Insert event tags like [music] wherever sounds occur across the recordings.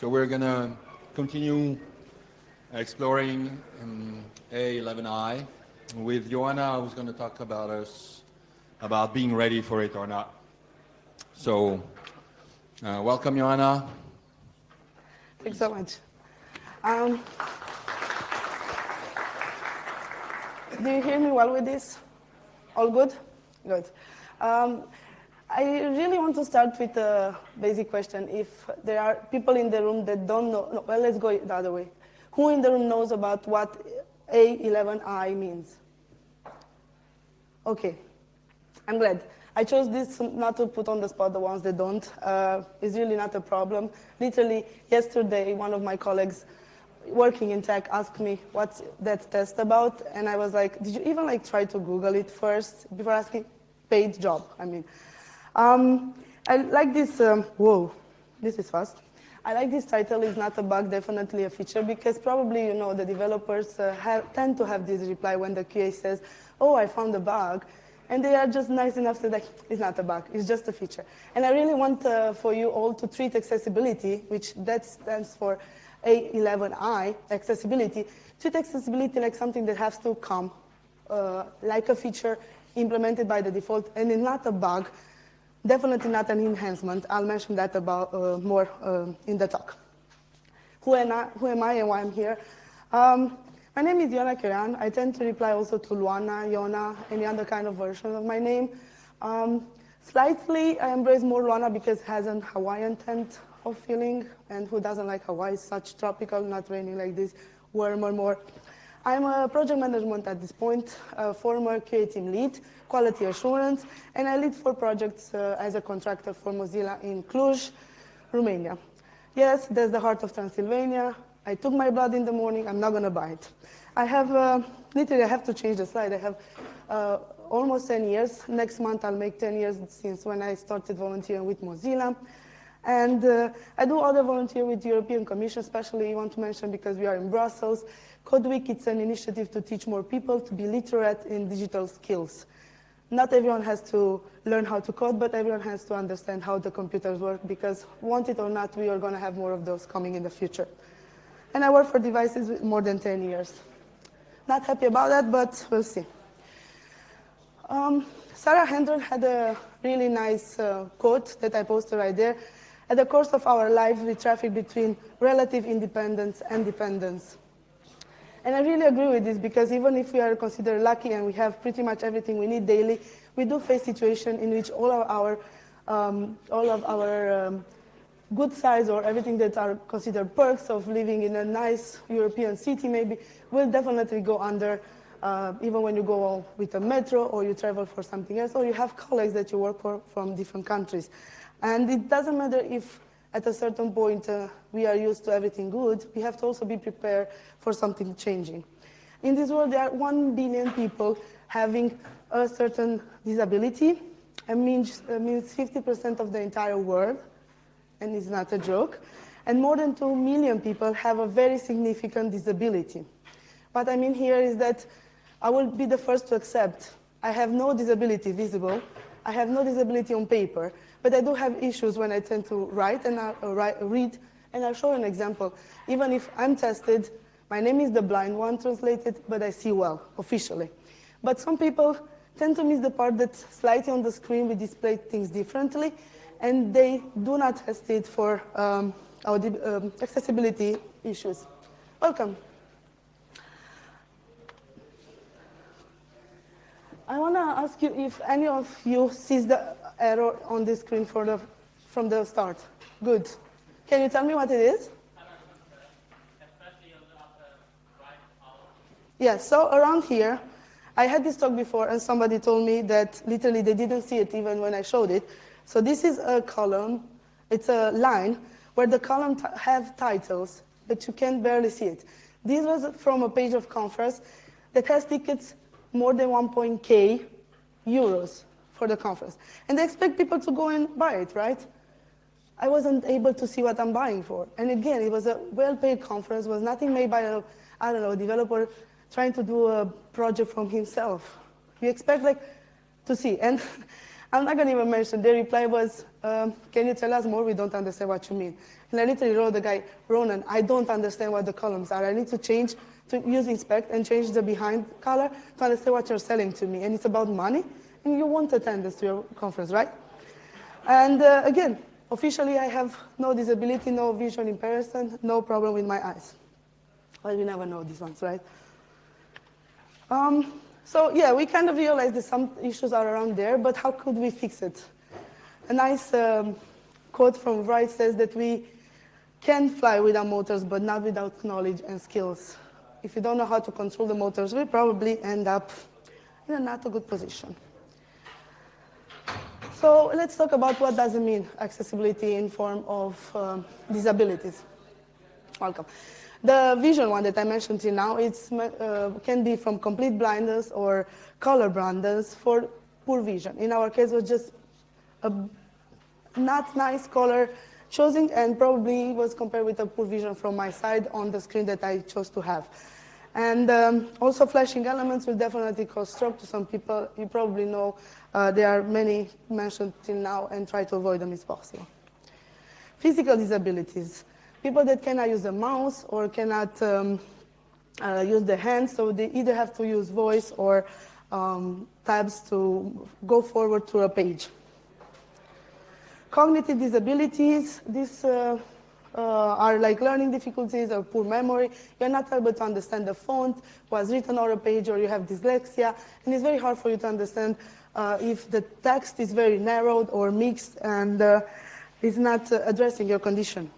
So we're going to continue exploring um, A11y with Joanna, who's going to talk about us, about being ready for it or not. So uh, welcome, Joanna. Thanks so much. Um, do you hear me well with this? All good? Good. Um, I really want to start with a basic question. If there are people in the room that don't know, no, well, let's go the other way. Who in the room knows about what A11y means? Okay, I'm glad. I chose this not to put on the spot the ones that don't. Uh, it's really not a problem. Literally, yesterday, one of my colleagues working in tech asked me what's that test about, and I was like, did you even like try to Google it first before asking? Paid job, I mean. Um, I like this, um, whoa, this is fast. I like this title it's not a bug, definitely a feature, because probably, you know, the developers uh, have, tend to have this reply when the QA says, oh, I found a bug. And they are just nice enough to like, it's not a bug, it's just a feature. And I really want uh, for you all to treat accessibility, which that stands for A11y, accessibility, treat accessibility like something that has to come, uh, like a feature implemented by the default, and it's not a bug, definitely not an enhancement. I'll mention that about uh, more uh, in the talk. Who am, I, who am I and why I'm here? Um, my name is Ioana Chiorean. I tend to reply also to Luana, Iona, any other kind of version of my name. Um, slightly, I embrace more Luana because it has an Hawaiian tint of feeling, and who doesn't like Hawaii? It's such tropical, not raining like this, warmer, more. I'm a project management at this point, a former QA team lead, quality assurance, and I lead four projects uh, as a contractor for Mozilla in Cluj, Romania. Yes, that's the heart of Transylvania. I took my blood in the morning, I'm not gonna buy it. I have, uh, literally, I have to change the slide. I have uh, almost 10 years. Next month, I'll make 10 years since when I started volunteering with Mozilla. And uh, I do other volunteer with the European Commission, especially I want to mention because we are in Brussels. Code Week, it's an initiative to teach more people to be literate in digital skills. Not everyone has to learn how to code, but everyone has to understand how the computers work because, want it or not, we are going to have more of those coming in the future. And I work for devices with more than 10 years. Not happy about that, but we'll see. Um, Sara Hendren had a really nice uh, quote that I posted right there. At the course of our life, we traffic between relative independence and dependence. And I really agree with this because even if we are considered lucky and we have pretty much everything we need daily, we do face situations in which all of our, um, all of our um, good sides or everything that are considered perks of living in a nice European city maybe will definitely go under uh, even when you go with a metro or you travel for something else or you have colleagues that you work for from different countries. And it doesn't matter if at a certain point uh, we are used to everything good, we have to also be prepared for something changing. In this world, there are 1 billion people having a certain disability. It means, means 50% of the entire world, and it's not a joke. And more than 2 million people have a very significant disability. What I mean here is that I will be the first to accept I have no disability visible, I have no disability on paper, but I do have issues when I tend to write and I, uh, write, read, and I'll show an example. Even if I'm tested, my name is the blind one translated, but I see well, officially. But some people tend to miss the part that slightly on the screen we display things differently, and they do not test it for um, um, accessibility issues. Welcome. I want to ask you if any of you sees the error on the screen for the, from the start. Good. Can you tell me what it is? Yes, so around here, I had this talk before and somebody told me that literally they didn't see it even when I showed it. So this is a column, it's a line where the column have titles, but you can barely see it. This was from a page of conference that has tickets more than 1.k euros for the conference. And they expect people to go and buy it, right? I wasn't able to see what I'm buying for. And again, it was a well-paid conference, was nothing made by a, I don't know, developer trying to do a project from himself. We expect like to see. And [laughs] I'm not going to even mention. Their reply was, um, Can you tell us more? We don't understand what you mean. And I literally wrote the guy, Ronan, I don't understand what the columns are. I need to change, to use inspect and change the behind color to understand what you're selling to me. And it's about money. And you won't attend this to your conference, right? And uh, again, officially, I have no disability, no vision impairment, no problem with my eyes. Well, we never know these ones, right? Um, so yeah, we kind of realized that some issues are around there, but how could we fix it? A nice um, quote from Wright says that we can fly without motors, but not without knowledge and skills. If you don't know how to control the motors, we probably end up in a not a good position. So let's talk about what does it mean, accessibility in form of um, disabilities. Welcome. The vision one that I mentioned till now, it uh, can be from complete blindness or color blindness for poor vision. In our case, it was just a not nice color choosing and probably was compared with a poor vision from my side on the screen that I chose to have. And um, also flashing elements will definitely cause stroke to some people. You probably know uh, there are many mentioned till now and try to avoid them if possible. Physical disabilities. People that cannot use a mouse or cannot um, uh, use the hands, so they either have to use voice or um, tabs to go forward to a page. Cognitive disabilities, these uh, uh, are like learning difficulties or poor memory. You're not able to understand the font, what's written on a page, or you have dyslexia, and it's very hard for you to understand uh, if the text is very narrowed or mixed and uh, is not uh, addressing your condition.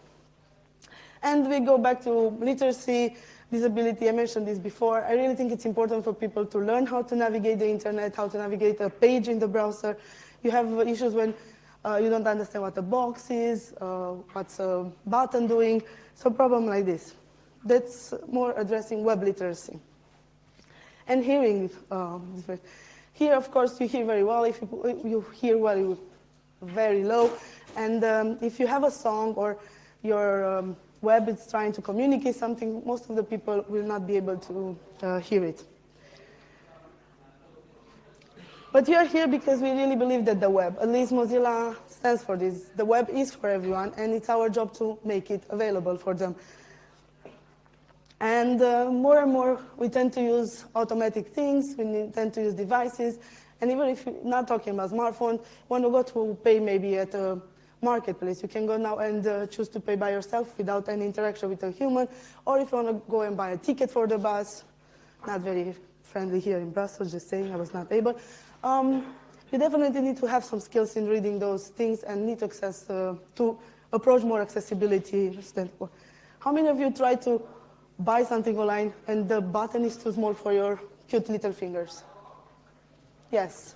And we go back to literacy, disability. I mentioned this before. I really think it's important for people to learn how to navigate the internet, how to navigate a page in the browser. You have issues when uh, you don't understand what a box is, uh, what's a button doing. So problem like this. That's more addressing web literacy. And hearing. Um, here, of course, you hear very well. If you, you hear well, you very low. And um, if you have a song or your um, web is trying to communicate something, most of the people will not be able to uh, hear it. But we are here because we really believe that the web, at least Mozilla stands for this, the web is for everyone, and it's our job to make it available for them. And uh, more and more, we tend to use automatic things, we tend to use devices, and even if you're not talking about smartphone, when you go to pay maybe at a marketplace, you can go now and uh, choose to pay by yourself without any interaction with a human, or if you want to go and buy a ticket for the bus, not very friendly here in Brussels, just saying I was not able. Um, you definitely need to have some skills in reading those things and need to access uh, to approach more accessibility. How many of you try to buy something online and the button is too small for your cute little fingers? Yes.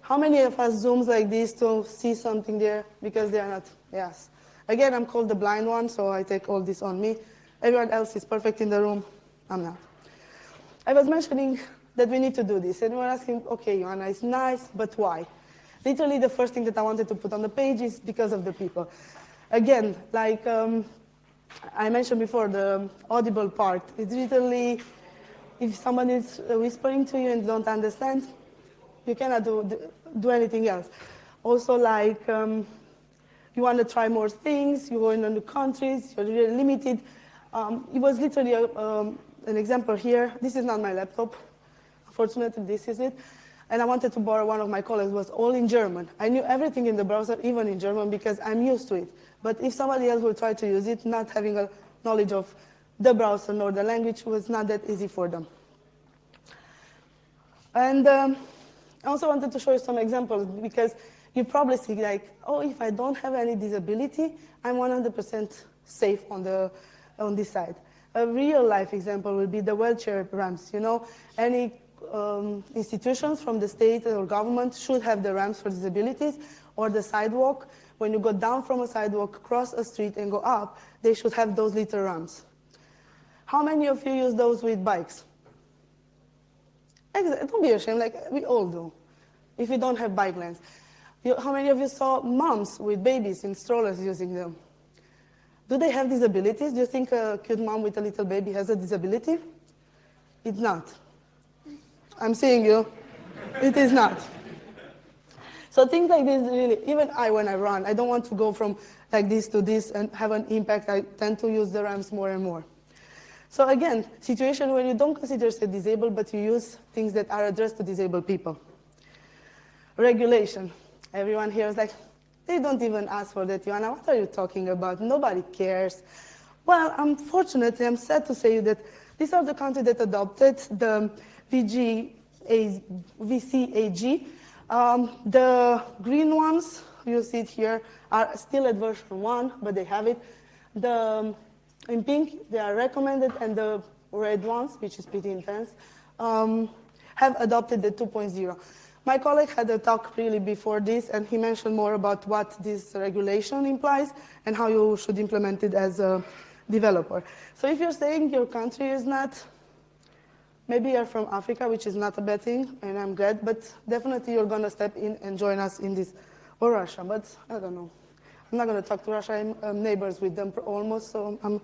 How many of us zooms like this to see something there because they are not? Yes. Again, I'm called the blind one, so I take all this on me. Everyone else is perfect in the room. I'm not. I was mentioning that we need to do this. And we're asking, okay, Joanna, it's nice, but why? Literally, the first thing that I wanted to put on the page is because of the people. Again, like um, I mentioned before, the audible part. It's literally, if someone is whispering to you and don't understand, you cannot do, do anything else. Also, like, um, you want to try more things, you go in new countries, you're really limited. Um, it was literally a, um, an example here. This is not my laptop. Fortunately, this is it. And I wanted to borrow one of my colleagues, it was all in German. I knew everything in the browser, even in German, because I'm used to it. But if somebody else will try to use it, not having a knowledge of the browser nor the language was not that easy for them. And um, I also wanted to show you some examples because you probably see like, oh, if I don't have any disability, I'm 100% safe on, the, on this side. A real life example would be the wheelchair ramps. You know, any um, institutions from the state or government should have the ramps for disabilities or the sidewalk. When you go down from a sidewalk, cross a street and go up, they should have those little ramps. How many of you use those with bikes? Don't be ashamed, like we all do, if you don't have bike lanes. You, how many of you saw moms with babies in strollers using them? Do they have disabilities? Do you think a cute mom with a little baby has a disability? It's not. I'm seeing you. It is not. So things like this really, even I when I run, I don't want to go from like this to this and have an impact. I tend to use the ramps more and more. So again, situation where you don't consider yourself disabled, but you use things that are addressed to disabled people. Regulation. Everyone here is like, they don't even ask for that, Joanna. What are you talking about? Nobody cares. Well, unfortunately, I'm sad to say that these are the countries that adopted the VG, VCAG. Um, the green ones, you see it here, are still at version one, but they have it. The, um, in pink, they are recommended, and the red ones, which is pretty intense, um, have adopted the 2.0. My colleague had a talk really before this, and he mentioned more about what this regulation implies and how you should implement it as a developer. So if you're saying your country is not, maybe you're from Africa, which is not a bad thing, and I'm glad, but definitely you're to step in and join us in this, or Russia, but I don't know. I'm not to talk to Russia. I'm um, neighbors with them almost, so I'm,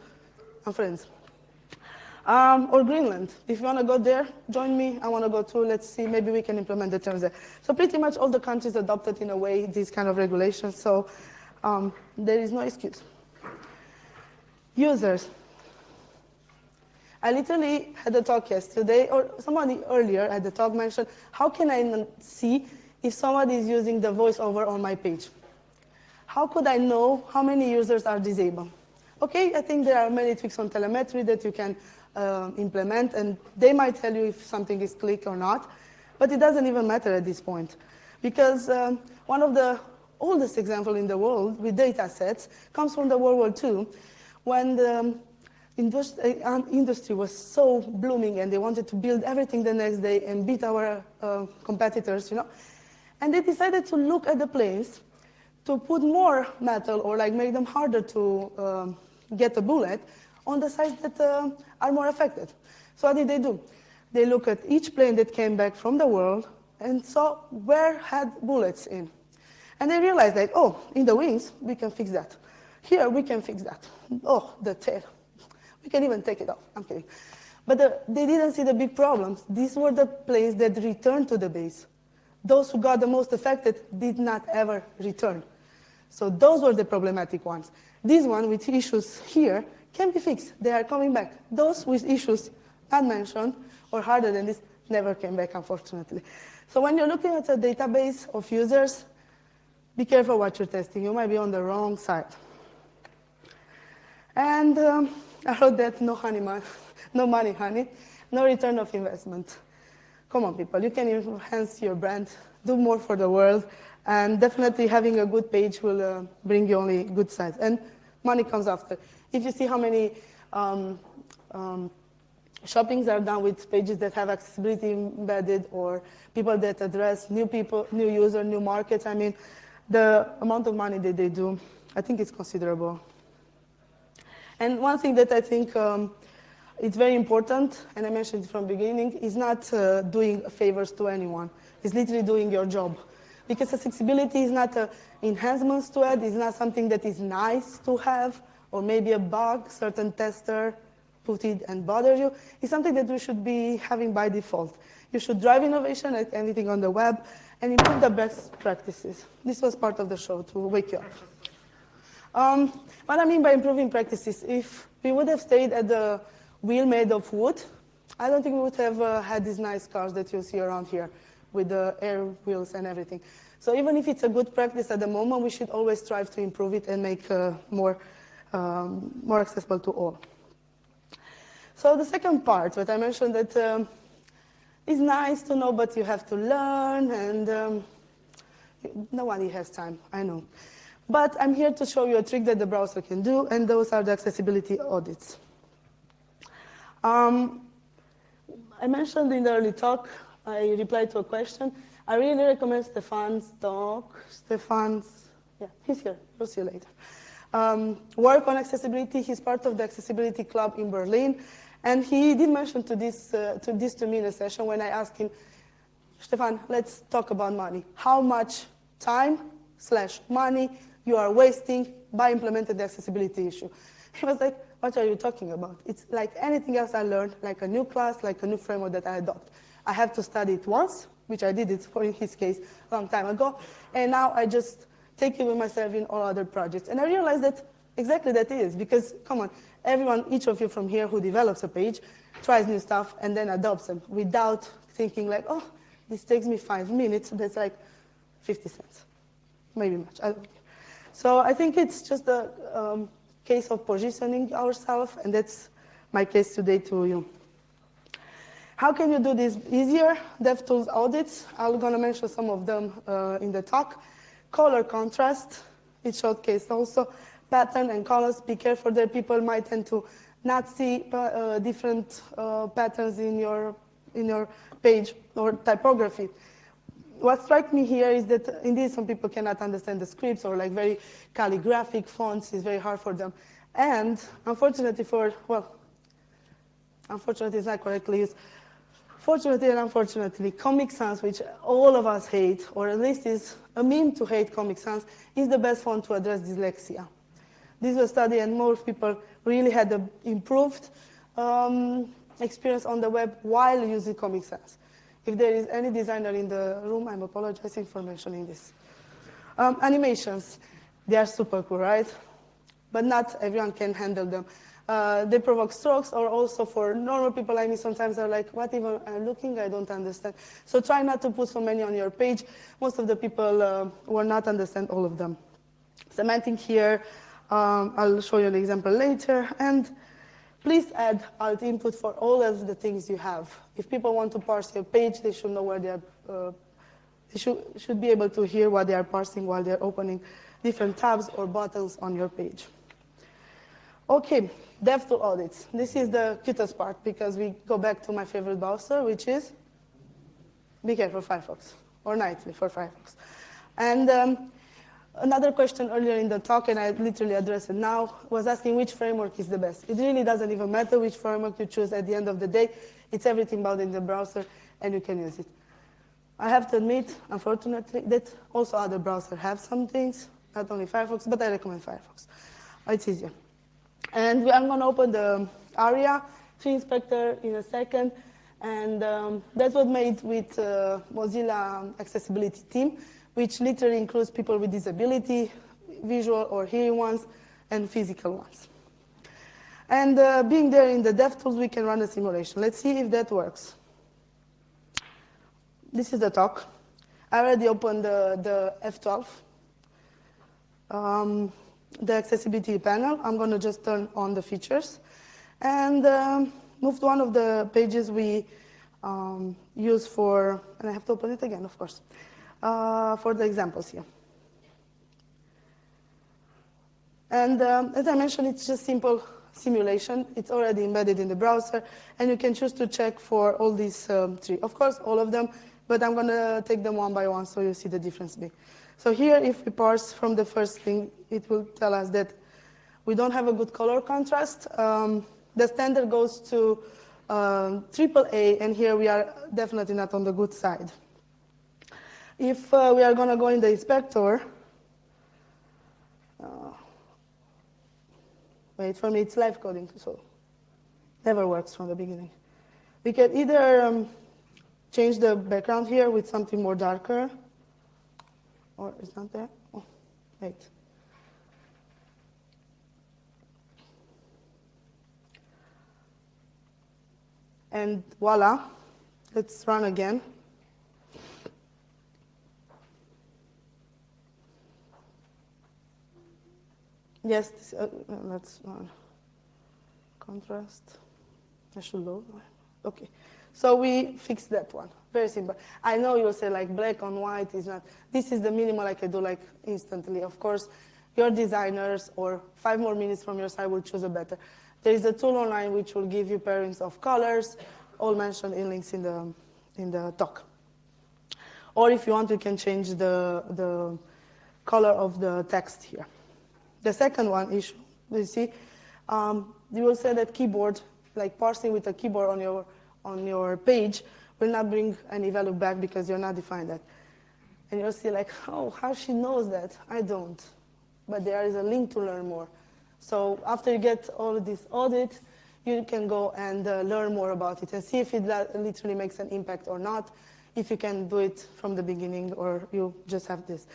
I'm friends. Um, or Greenland. If you want to go there, join me. I want to go too. Let's see. Maybe we can implement the terms there. So pretty much all the countries adopted in a way these kind of regulations. So um, there is no excuse. Users. I literally had a talk yesterday, or somebody earlier at the talk mentioned, how can I see if somebody is using the voiceover on my page? How could I know how many users are disabled? Okay, I think there are many tricks on telemetry that you can uh, implement, and they might tell you if something is clicked or not, but it doesn't even matter at this point. Because um, one of the oldest examples in the world with data sets comes from the World War II, when the um, uh, industry was so blooming and they wanted to build everything the next day and beat our uh, competitors, you know. And they decided to look at the planes to put more metal or like make them harder to um, get a bullet on the sides that uh, are more affected. So what did they do? They look at each plane that came back from the world and saw where had bullets in. And they realized like, oh, in the wings, we can fix that. Here, we can fix that. Oh, the tail. We can even take it off. I'm kidding. But the, they didn't see the big problems. These were the planes that returned to the base. Those who got the most affected did not ever return. So those were the problematic ones. This one with issues here can be fixed. They are coming back. Those with issues not mentioned or harder than this never came back, unfortunately. So when you're looking at a database of users, be careful what you're testing. You might be on the wrong side. And um, I wrote that no honey, man, no money, honey, no return of investment. Come on, people, you can enhance your brand, do more for the world, and definitely having a good page will uh, bring you only good sides. And money comes after. If you see how many um, um, shoppings are done with pages that have accessibility embedded or people that address new people, new user, new markets, I mean, the amount of money that they do, I think it's considerable. And one thing that I think um, it's very important, and I mentioned it from the beginning, is not uh, doing favors to anyone. It's literally doing your job. Because accessibility is not an enhancement to it, it's not something that is nice to have, or maybe a bug, certain tester put it and bother you. It's something that we should be having by default. You should drive innovation at anything on the web and improve the best practices. This was part of the show to wake you up. Um, what I mean by improving practices, if we would have stayed at the wheel made of wood, I don't think we would have uh, had these nice cars that you see around here with the air wheels and everything. So even if it's a good practice at the moment, we should always strive to improve it and make uh, more, um, more accessible to all. So the second part, what I mentioned that um, is nice to know, but you have to learn, and um, nobody has time, I know. But I'm here to show you a trick that the browser can do, and those are the accessibility audits. Um, I mentioned in the early talk, I replied to a question. I really recommend Stefan's talk. Stefan's, yeah, he's here. We'll see you later. Um, work on accessibility. He's part of the Accessibility Club in Berlin. And he did mention to this, uh, to this to me in a session when I asked him, Stefan, let's talk about money. How much time slash money you are wasting by implementing the accessibility issue. [laughs] He was like, what are you talking about? It's like anything else I learned, like a new class, like a new framework that I adopt. I have to study it once, which I did it for in [laughs] his case a long time ago. And now I just take it with myself in all other projects. And I realized that exactly that is, because come on, everyone, each of you from here who develops a page, tries new stuff and then adopts them without thinking like, oh, this takes me five minutes, that's like 50 cents, maybe much. I so I think it's just a um, case of positioning ourselves, and that's my case today to you. How can you do this easier? DevTools audits. I'm going to mention some of them uh, in the talk. Color contrast, it showcased also. Pattern and colors, be careful there. People might tend to not see uh, different uh, patterns in your, in your page or typography. What strikes me here is that indeed some people cannot understand the scripts or like very calligraphic fonts is very hard for them. And unfortunately for, well, unfortunately is not correctly used, Fortunately and unfortunately, Comic Sans, which all of us hate, or at least is a meme to hate Comic Sans, is the best font to address dyslexia. This was study, and most people really had an improved um, experience on the web while using Comic Sans. If there is any designer in the room, I'm apologizing for mentioning this. Um, animations, they are super cool, right? But not everyone can handle them uh, they provoke strokes, or also for normal people like me, sometimes they're like, what even I'm looking, I don't understand. So try not to put so many on your page. Most of the people uh, will not understand all of them. Semantic here, um, I'll show you an example later. And please add alt input for all of the things you have. If people want to parse your page, they should know where they are, uh, they should, should be able to hear what they are parsing while they're opening different tabs or buttons on your page. Okay, dev DevTool audits. This is the cutest part because we go back to my favorite browser, which is be careful Firefox, or Nightly for Firefox. And um, another question earlier in the talk, and I literally address it now, was asking which framework is the best. It really doesn't even matter which framework you choose at the end of the day. It's everything about in the browser, and you can use it. I have to admit, unfortunately, that also other browsers have some things, not only Firefox, but I recommend Firefox. It's easier. And I'm going to open the ARIA tree inspector in a second. And um, that's what made with uh, Mozilla accessibility team, which literally includes people with disability, visual or hearing ones, and physical ones. And uh, being there in the DevTools, we can run a simulation. Let's see if that works. This is the talk. I already opened the, the F12. Um, the accessibility panel. I'm going to just turn on the features and um, move to one of the pages we um, use for, and I have to open it again, of course, for the examples here. And um, as I mentioned, it's just simple simulation. It's already embedded in the browser, and you can choose to check for all these um, three. Of course, all of them, but I'm going to take them one by one so you see the difference. So here, if we parse from the first thing, it will tell us that we don't have a good color contrast. Um, the standard goes to um, AAA, and here we are definitely not on the good side. If uh, we are going to go in the inspector, uh, wait, for me it's live coding, so never works from the beginning. We can either um, change the background here with something more darker, or is not there? Oh, wait. And voila, let's run again. Yes, this, uh, let's. Contrast. I should load. Okay. So we fixed that one. Very simple. I know you'll say like black on white is not. This is the minimal I can do like instantly. Of course, your designers or five more minutes from your side will choose a better. There is a tool online which will give you pairings of colors, all mentioned in links in the, in the talk. Or if you want, you can change the, the color of the text here. The second one issue, you see, um, you will say that keyboard, like parsing with a keyboard on your, on your page, will not bring any value back because you're not defined that. And you'll see like, [laughs] oh, how she knows that? I don't. But there is a link to learn more. So after you get all of this audit, you can go and uh, learn more about it and see if it literally makes an impact or not. if you can do it from the beginning or you just have this.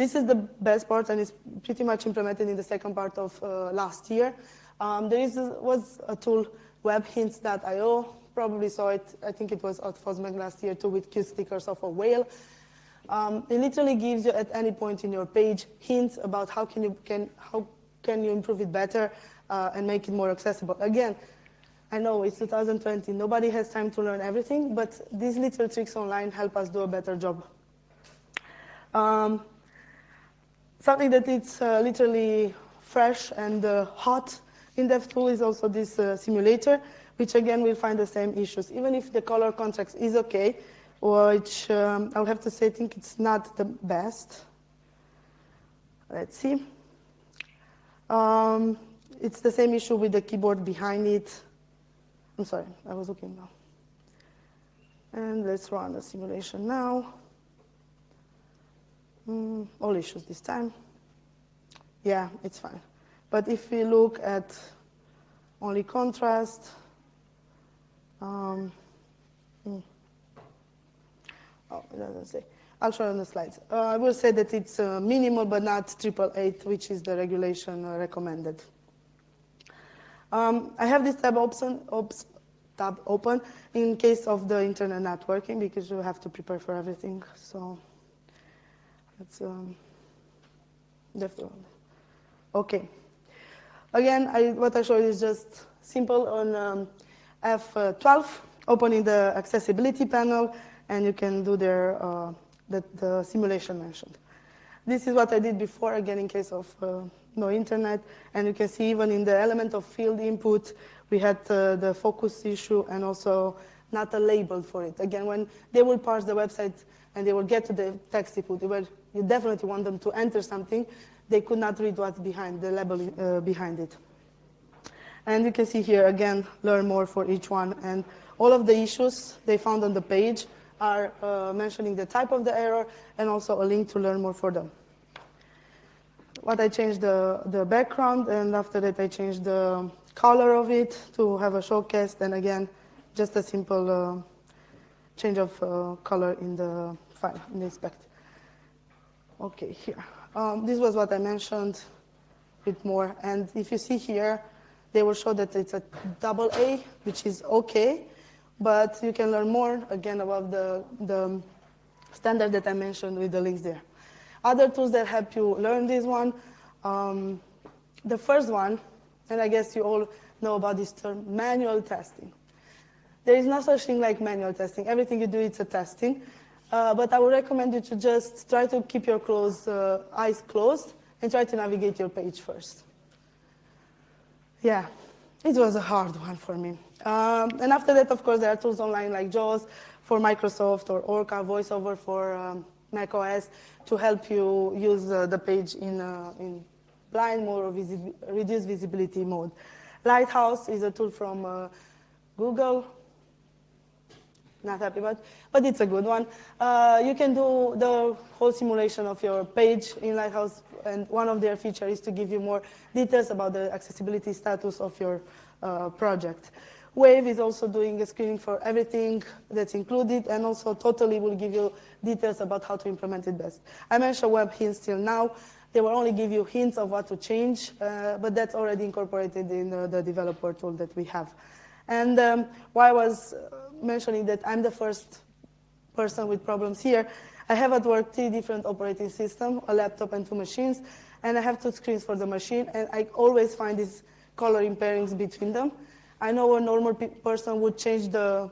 This is the best part and it's pretty much implemented in the second part of uh, last year. Um, there is, was a tool, webhints.io, probably saw it, I think it was at FOSDEM last year too, with cute stickers of a whale. Um, it literally gives you at any point in your page hints about how can you, can, how can you improve it better uh, and make it more accessible. Again, I know it's 2020, nobody has time to learn everything, but these little tricks online help us do a better job. Um, something that is uh, literally fresh and uh, hot in DevTool is also this uh, simulator, which again will find the same issues. Even if the color contrast is okay, which um, I'll have to say I think it's not the best. Let's see. Um, it's the same issue with the keyboard behind it. I'm sorry, I was looking now. And let's run the simulation now. Mm, all issues this time. Yeah, it's fine. But if we look at only contrast, um, mm, oh, it doesn't say. I'll show you on the slides. Uh, I will say that it's uh, minimal, but not triple A, which is the regulation uh, recommended. Um, I have this tab, ops, tab open in case of the internet not working because you have to prepare for everything. So. It's um, Okay. Again, I, what I showed is just simple on um, F12, opening the accessibility panel, and you can do there uh, the, the, simulation mentioned. This is what I did before, again, in case of uh, no internet. And you can see even in the element of field input, we had uh, the focus issue and also not a label for it. Again, when they will parse the website and they will get to the text input, where you definitely want them to enter something, they could not read what's behind, the label uh, behind it. And you can see here, again, learn more for each one. And all of the issues they found on the page are uh, mentioning the type of the error and also a link to learn more for them. What I changed the, the background, and after that I changed the color of it to have a showcase, and again, just a simple uh, change of uh, color in the file, in the inspect. Okay, here. Um, this was what I mentioned a bit more. And if you see here, they will show that it's a double A, which is okay, but you can learn more, again, about the, the standard that I mentioned with the links there. Other tools that help you learn this one, um, the first one, and I guess you all know about this term, manual testing. There is no such thing like manual testing. Everything you do, it's a testing. Uh, but I would recommend you to just try to keep your close, uh, eyes closed and try to navigate your page first. Yeah, it was a hard one for me. Um, and after that, of course, there are tools online like JAWS for Microsoft or Orca VoiceOver for um, Mac OS to help you use uh, the page in, uh, in blind mode or visi reduced visibility mode. Lighthouse is a tool from uh, Google not happy about, but it's a good one. Uh, you can do the whole simulation of your page in Lighthouse, and one of their features is to give you more details about the accessibility status of your uh, project. Wave is also doing a screening for everything that's included, and also tota11y will give you details about how to implement it best. I mentioned web hints till now. They will only give you hints of what to change, uh, but that's already incorporated in the, the developer tool that we have. And um, why was mentioning that I'm the first person with problems here, I have at work three different operating systems, a laptop and two machines, and I have two screens for the machine, and I always find these coloring pairings between them. I know a normal person would change the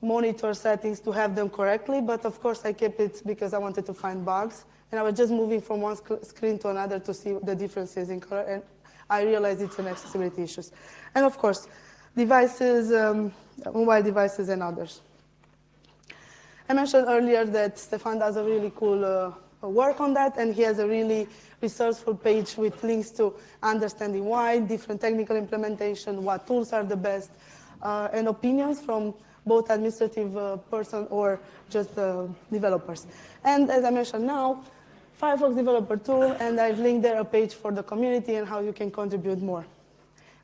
monitor settings to have them correctly, but of course I kept it because I wanted to find bugs, and I was just moving from one sc screen to another to see the differences in color, and I realized it's an accessibility issues. And of course, devices, um, mobile devices and others. I mentioned earlier that Stefan does a really cool uh, work on that, and he has a really resourceful page with links to understanding why, different technical implementation, what tools are the best, uh, and opinions from both administrative uh, person or just developers. And as I mentioned now, Firefox developer tool, and I've linked there a page for the community and how you can contribute more.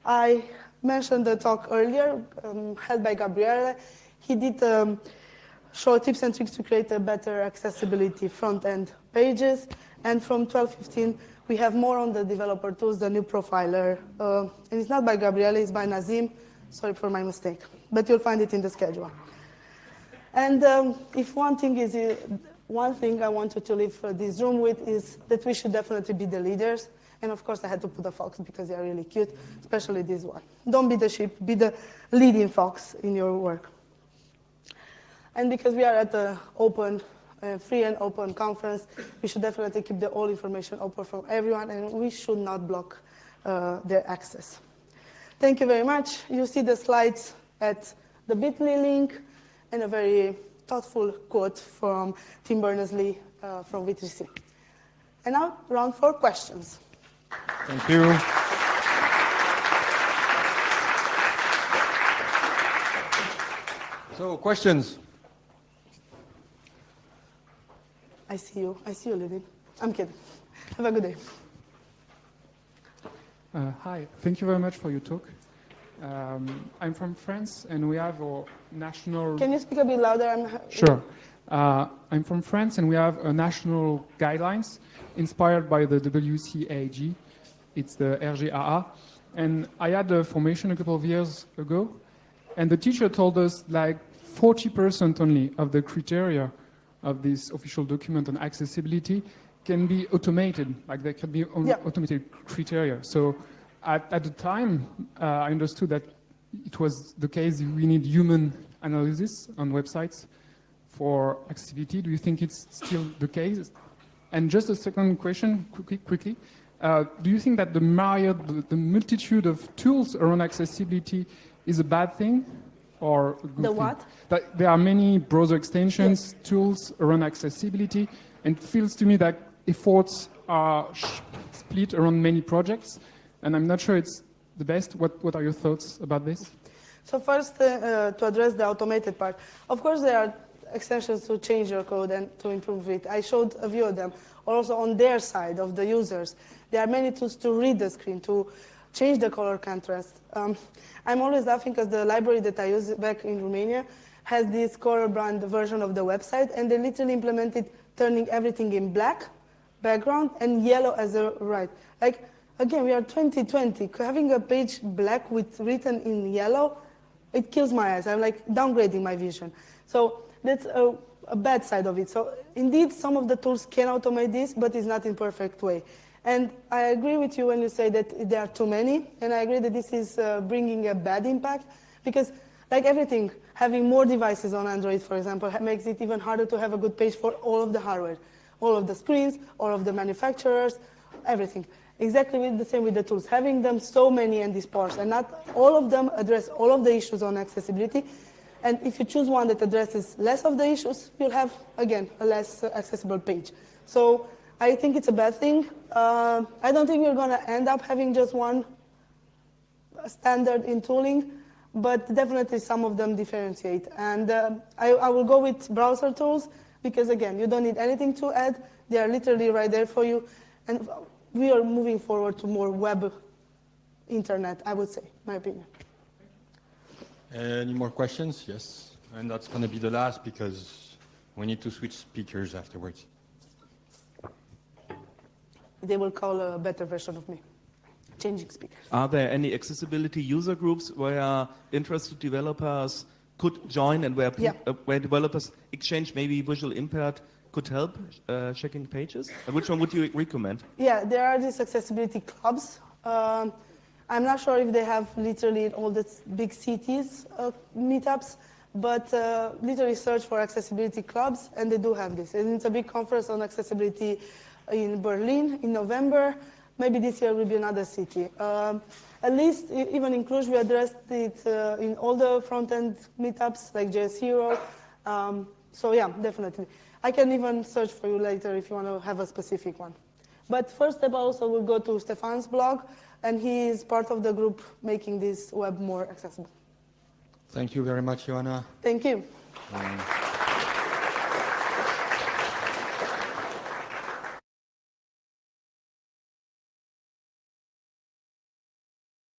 I mentioned the talk earlier, um, held by Gabriele. He did um, show tips and tricks to create a better accessibility front-end pages. And from 12.15, we have more on the developer tools, the new profiler. Uh, and it's not by Gabriele, it's by Nazim. Sorry for my mistake. But you'll find it in the schedule. And um, if one thing is, uh, one thing I wanted to leave uh, this room with is that we should definitely be the leaders. And of course, I had to put a fox because they are really cute, especially this one. Don't be the sheep, be the leading fox in your work. And because we are at the open, uh, free and open conference, we should definitely keep the all information open for everyone, and we should not block uh, their access. Thank you very much. You see the slides at the bit.ly link and a very thoughtful quote from Tim Berners-Lee uh, from V3C. And now, round four questions. Thank you. So, questions? I see you. I see you, Lily. I'm kidding. Have a good day. Uh, hi, thank you very much for your talk. Um, I'm from France, and we have a national. Can you speak a bit louder? I'm Sure. Uh, I'm from France, and we have a national guidelines inspired by the WCAG. It's the RGAA. And I had a formation a couple of years ago, and the teacher told us like 40% only of the criteria of this official document on accessibility can be automated, like there can be Yeah. automated criteria. So at, at the time, uh, I understood that it was the case we need human analysis on websites for accessibility. Do you think it's still the case? And just a second question, quickly. quickly. Uh, do you think that the myriad, the, the multitude of tools around accessibility is a bad thing or a good The thing? what? That there are many browser extensions, tools around accessibility, and it feels to me that efforts are sh- split around many projects, and I'm not sure it's the best. What, what are your thoughts about this? So first, uh, uh, to address the automated part, of course there are extensions to change your code and to improve it. I showed a few of them. Also on their side of the users, there are many tools to read the screen, to change the color contrast. Um, I'm always laughing because the library that I use back in Romania has this color brand version of the website, and they literally implemented turning everything in black background and yellow as a right. Like again, we are 2020. Having a page black with written in yellow, it kills my eyes. I'm like downgrading my vision. So that's a, a bad side of it. So indeed, some of the tools can automate this, but it's not in perfect way. And I agree with you when you say that there are too many, and I agree that this is uh, bringing a bad impact because, like everything, having more devices on Android, for example, makes it even harder to have a good page for all of the hardware, all of the screens, all of the manufacturers, everything. Exactly with the same with the tools. Having them so many and dispersed, and not all of them address all of the issues on accessibility. And if you choose one that addresses less of the issues, you'll have, again, a less accessible page. So I think it's a bad thing. Uh, I don't think we're going to end up having just one standard in tooling, but definitely some of them differentiate. And uh, I, I will go with browser tools because, again, you don't need anything to add. They are literally right there for you. And we are moving forward to more web internet, I would say, my opinion. Any more questions? Yes. And that's going to be the last because we need to switch speakers afterwards. They will call a better version of me, changing speakers. Are there any accessibility user groups where interested developers could join and where, Yeah. uh, where developers exchange maybe visual impaired could help uh, checking pages? And which one would you recommend? Yeah, there are these accessibility clubs. Um, I'm not sure if they have literally in all the big cities uh, meetups, but uh, literally search for accessibility clubs, and they do have this. And it's a big conference on accessibility in Berlin in November. Maybe this year will be another city. Um, at least, even in Cluj, we addressed it uh, in all the front-end meetups, like JS Hero. Um, so yeah, definitely. I can even search for you later if you want to have a specific one. But first step also will go to Stefan's blog, and he is part of the group making this web more accessible. Thank you very much, Joanna. Thank you. Um,